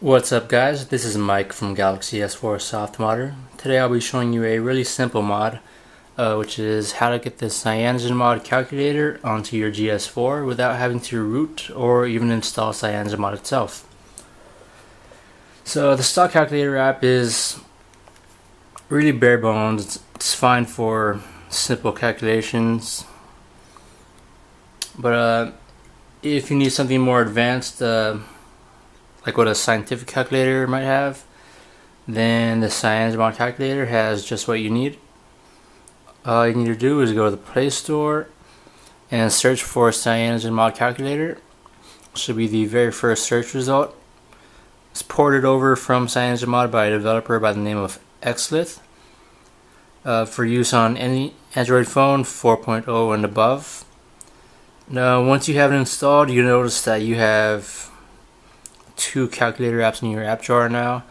What's up guys, this is Mike from Galaxy S4 Softmodder. Today I'll be showing you a really simple mod, uh, which is how to get the CyanogenMod calculator onto your GS4 without having to root or even install CyanogenMod itself. So the stock calculator app is really bare bones, it's fine for simple calculations, but uh, if you need something more advanced, uh, like what a scientific calculator might have, then the CyanogenMod calculator has just what you need. All you need to do is go to the Play Store and search for CyanogenMod calculator. Should be the very first search result. It's ported over from CyanogenMod by a developer by the name of Xlythe uh, for use on any Android phone 4.0 and above. Now, once you have it installed, you notice that you have two calculator apps in your app drawer now,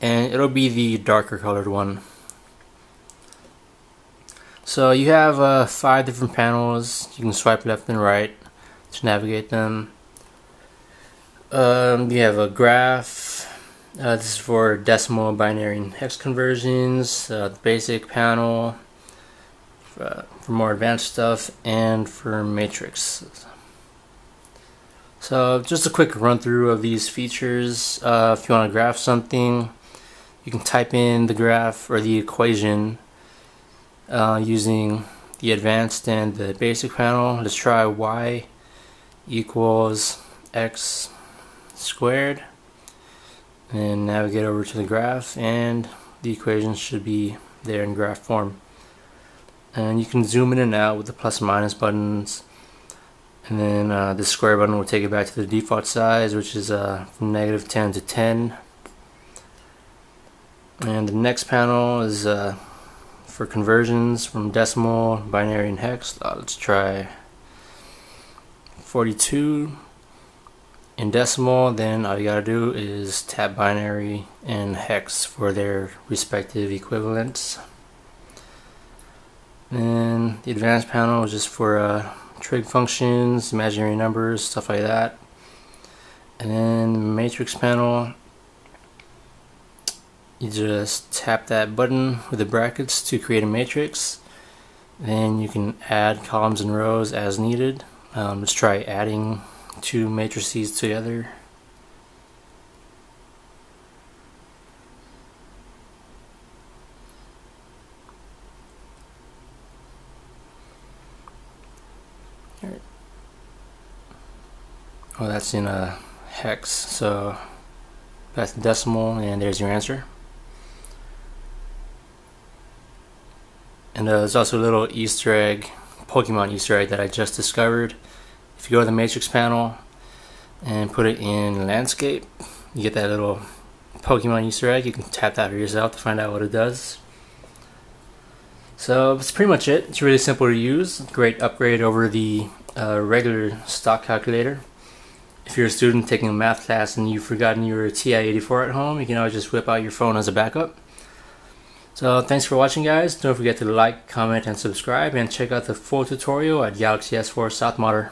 and it'll be the darker colored one. So you have uh, five different panels. You can swipe left and right to navigate them. Um, you have a graph. Uh, this is for decimal, binary, and hex conversions. Uh, the basic panel for, uh, for more advanced stuff, and for matrix. So just a quick run through of these features. Uh, if you want to graph something, you can type in the graph or the equation uh, using the advanced and the basic panel. Let's try y equals x squared and navigate over to the graph and the equation should be there in graph form. And you can zoom in and out with the plus and minus buttons and then uh, the square button will take it back to the default size which is uh, from negative 10 to 10 and the next panel is uh, for conversions from decimal, binary, and hex. Uh, let's try 42 in decimal. Then all you gotta do is tap binary and hex for their respective equivalents. And the advanced panel is just for uh, trig functions, imaginary numbers, stuff like that. And then the matrix panel, you just tap that button with the brackets to create a matrix. Then you can add columns and rows as needed. Um, let's try adding two matrices together. Oh, that's in a hex. So that's decimal, and there's your answer. And uh, there's also a little Easter egg, Pokemon Easter egg that I just discovered. If you go to the Matrix panel and put it in landscape, you get that little Pokemon Easter egg. You can tap that for yourself to find out what it does. So that's pretty much it. It's really simple to use. Great upgrade over the uh, regular stock calculator. If you're a student taking a math class and you've forgotten your TI-84 at home, you can always just whip out your phone as a backup. So thanks for watching guys. Don't forget to like, comment, and subscribe, and check out the full tutorial at Galaxy S4 Softmodder.